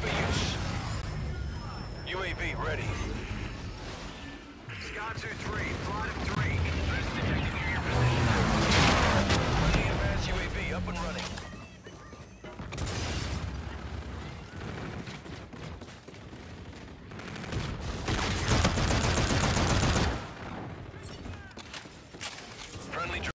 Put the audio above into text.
for use. UAV ready. Scott 2-3,